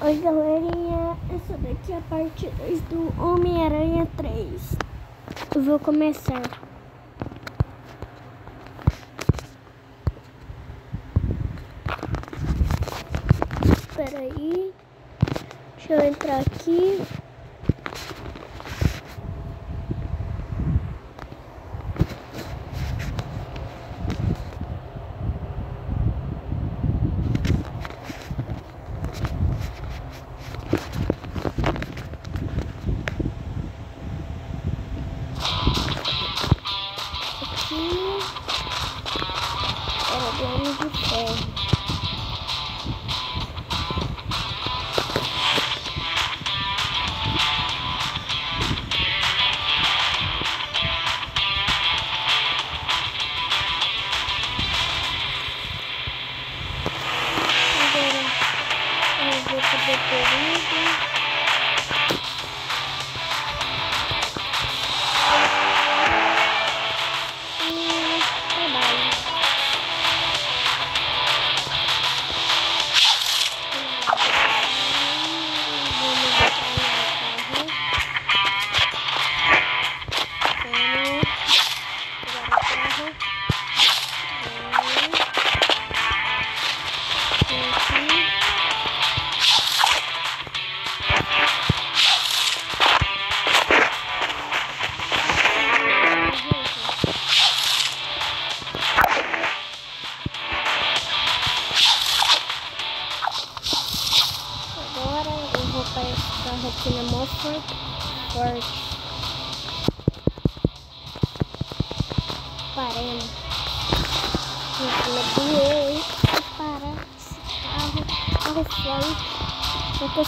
Oi galerinha, essa daqui é a parte 2 do Homem-Aranha 3 Eu vou começar. Espera aí Deixa eu entrar aqui parando. Minha filha parar esse carro. Carro foi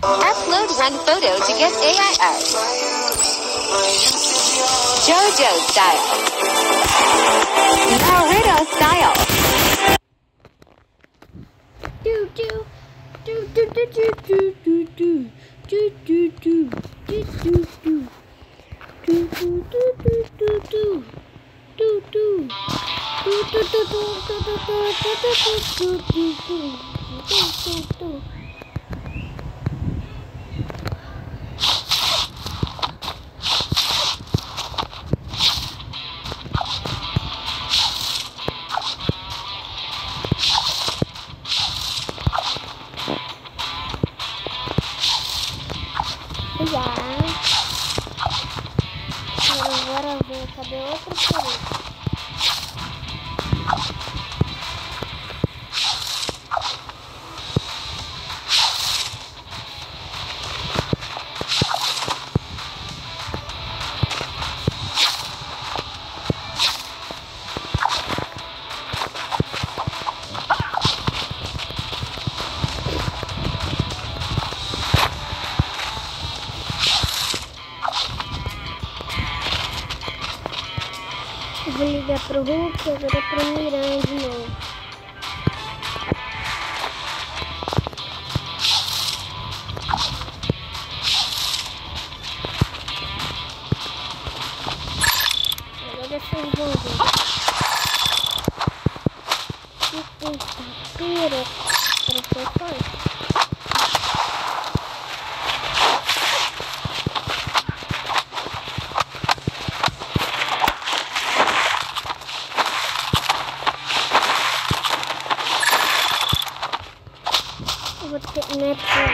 Upload one photo to get AIS. Jojo style. してる。era pro Hulk, agora é pro Miran de novo. Agora é pro Hulk. Que puta, pera. Vou ter não é pra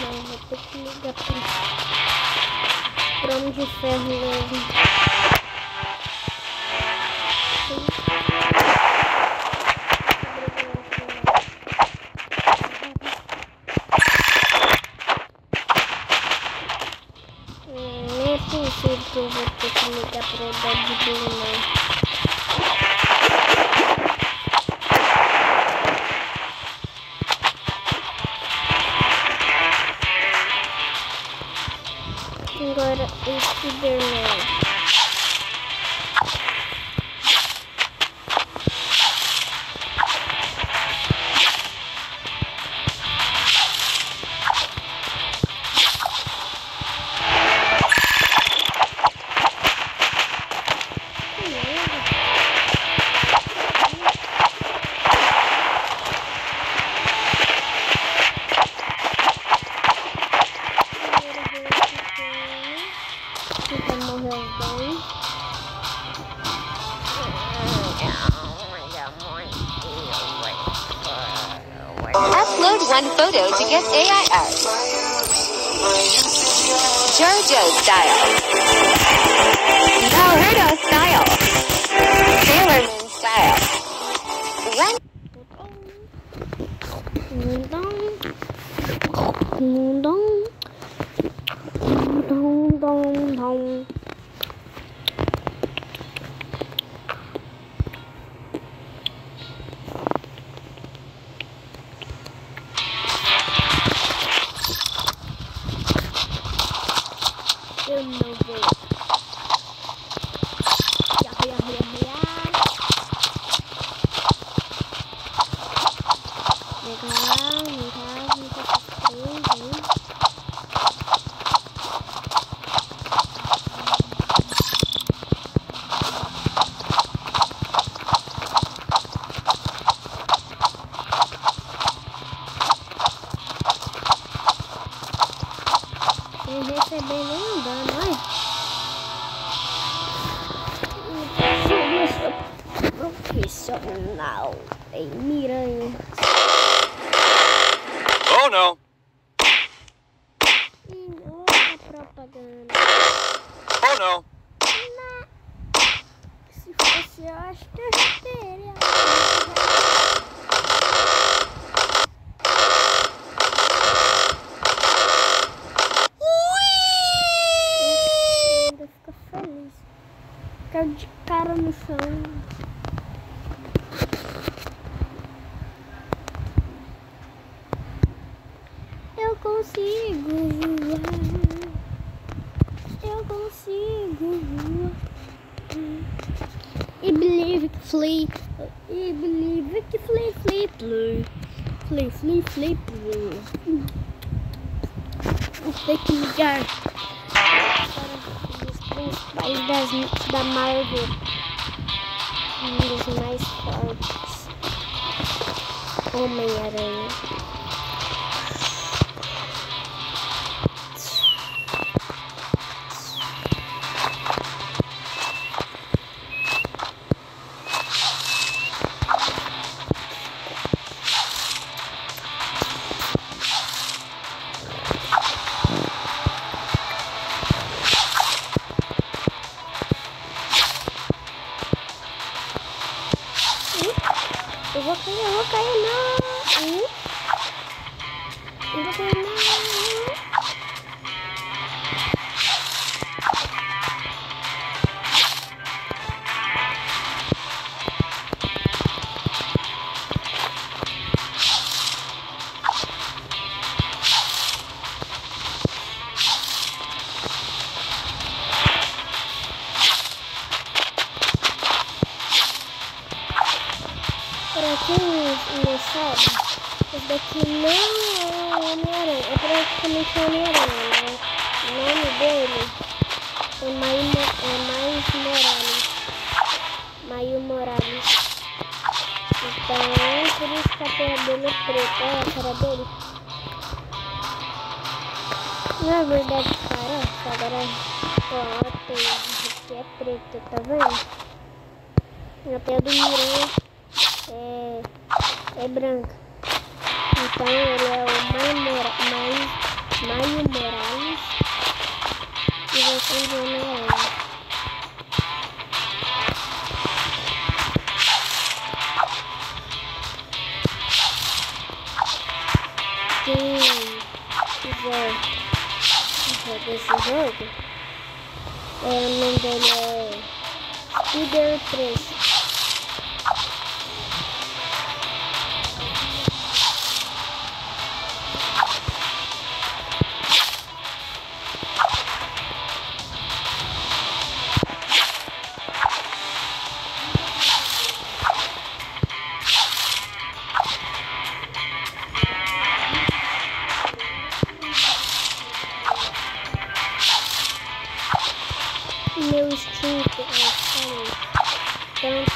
não, vou ter que ligar pro, Homem de Ferro mesmo. Hum, é possível que eu vou ter que ligar pro Deadpool não. Ele morreu dois. Upload one photo to get AI art. JoJo style. Naruto style. Sailor Moon style. One. Mundong. Mundong. Eu não vou. Sem receber nenhum dano, olha. Profissional em miranha. Oh no. E outra propaganda. Oh. Não. Se fosse eu, acho que eu já teria. Ainda fica feliz. Caiu de cara no chão. Eu consigo voar. Eu consigo voar. E believe que flee. E believe que flee, flee, flee. Flee, flee, flee. Vou ter que ligar para os principais das, da Marvel. Um dos mais fortes. Homem-Aranha. Pra quem não sabe, esse daqui não é o Homem-Aranha, é praticamente o Homem-Aranha, né? O nome dele é Maio, Mo- é Mais Morales. Maio Morales. Então, por isso que a tela dele é preta. Olha a cara dele. Na verdade, cara, agora, ó, a tela aqui é preta, tá vendo? A tela do Miranha é, é branca. Então ele é o Maio, Mora, Maio, Maio Morales e você de Homem-Aranha. Quem quiser jogar esse jogo, é, o nome dele é Spider 3.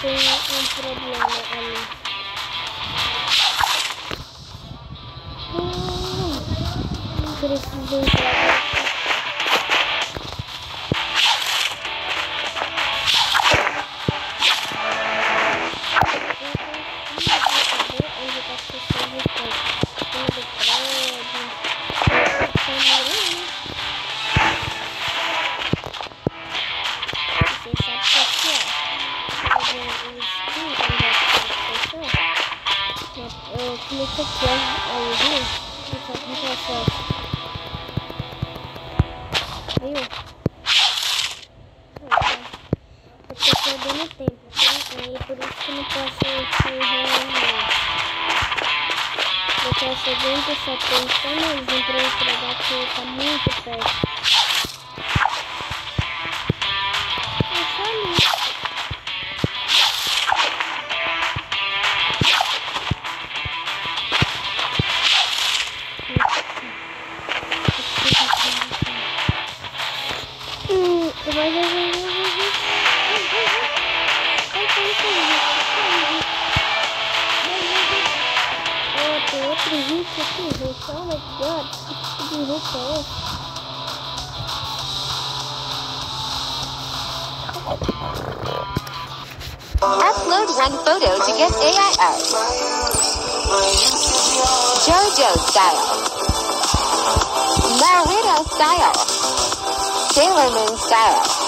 Então tem um problema ali. Hum, perdendo tempo, tá? Aí por isso que eu não posso sair não. Porque a segunda só só mais um pra entregar que tá muito perto. Oh my god, que tipo de hit? Upload one photo to get AI art. JoJo style. Naruto style. Sailor Moon style.